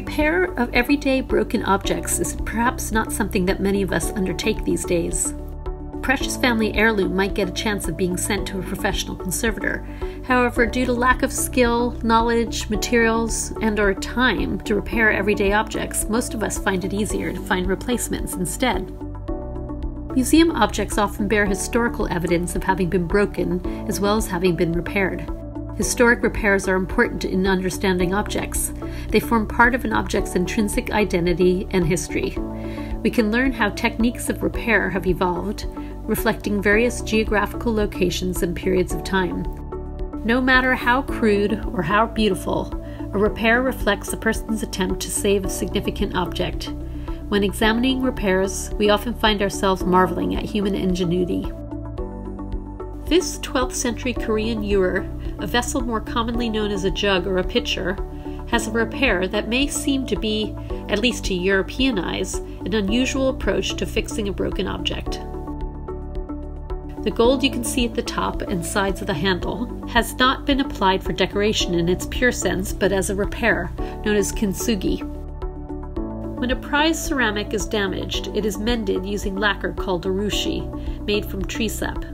repair of everyday broken objects is perhaps not something that many of us undertake these days. Precious family heirloom might get a chance of being sent to a professional conservator. However, due to lack of skill, knowledge, materials, and or time to repair everyday objects, most of us find it easier to find replacements instead. Museum objects often bear historical evidence of having been broken as well as having been repaired. Historic repairs are important in understanding objects. They form part of an object's intrinsic identity and history. We can learn how techniques of repair have evolved, reflecting various geographical locations and periods of time. No matter how crude or how beautiful, a repair reflects a person's attempt to save a significant object. When examining repairs, we often find ourselves marveling at human ingenuity. This 12th century Korean ewer, a vessel more commonly known as a jug or a pitcher, has a repair that may seem to be, at least to European eyes, an unusual approach to fixing a broken object. The gold you can see at the top and sides of the handle has not been applied for decoration in its pure sense, but as a repair, known as kintsugi. When a prized ceramic is damaged, it is mended using lacquer called urushi, made from tree sap.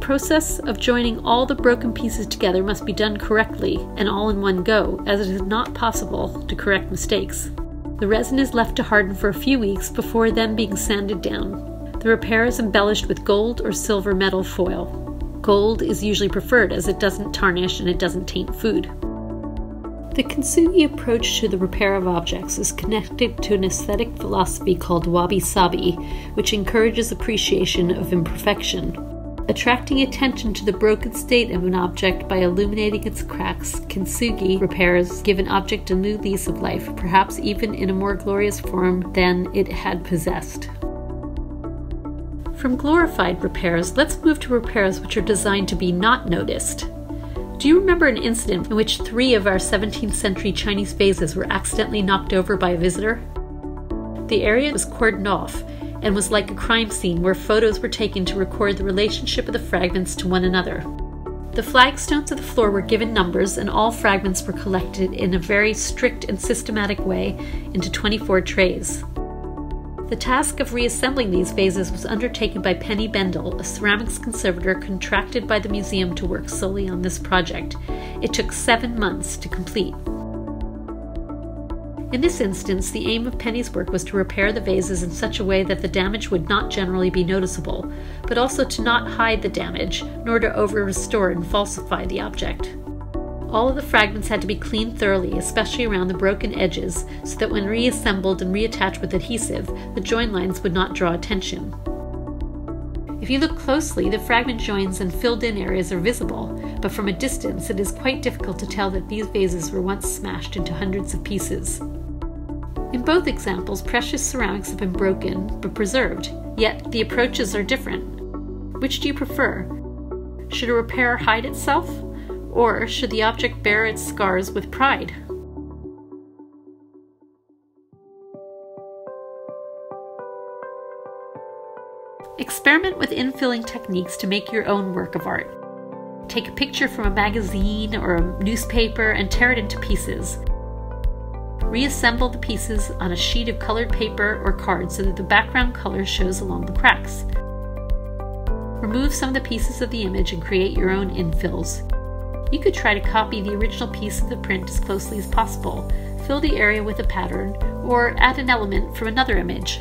The process of joining all the broken pieces together must be done correctly and all in one go, as it is not possible to correct mistakes. The resin is left to harden for a few weeks before then being sanded down. The repair is embellished with gold or silver metal foil. Gold is usually preferred as it doesn't tarnish and it doesn't taint food. The Kintsugi approach to the repair of objects is connected to an aesthetic philosophy called wabi sabi, which encourages appreciation of imperfection. Attracting attention to the broken state of an object by illuminating its cracks, kintsugi repairs give an object a new lease of life, perhaps even in a more glorious form than it had possessed. From glorified repairs, let's move to repairs which are designed to be not noticed. Do you remember an incident in which three of our 17th century Chinese vases were accidentally knocked over by a visitor? The area was cordoned off and was like a crime scene where photos were taken to record the relationship of the fragments to one another. The flagstones of the floor were given numbers, and all fragments were collected in a very strict and systematic way into 24 trays. The task of reassembling these vases was undertaken by Penny Bendall, a ceramics conservator contracted by the museum to work solely on this project. It took seven months to complete. In this instance, the aim of Penny's work was to repair the vases in such a way that the damage would not generally be noticeable, but also to not hide the damage, nor to over restore and falsify the object. All of the fragments had to be cleaned thoroughly, especially around the broken edges, so that when reassembled and reattached with adhesive, the join lines would not draw attention. If you look closely, the fragment joins and filled in areas are visible, but from a distance it is quite difficult to tell that these vases were once smashed into hundreds of pieces. In both examples, precious ceramics have been broken but preserved, yet the approaches are different. Which do you prefer? Should a repair hide itself? Or should the object bear its scars with pride? Experiment with infilling techniques to make your own work of art. Take a picture from a magazine or a newspaper and tear it into pieces. Reassemble the pieces on a sheet of colored paper or card so that the background color shows along the cracks. Remove some of the pieces of the image and create your own infills. You could try to copy the original piece of the print as closely as possible, fill the area with a pattern, or add an element from another image.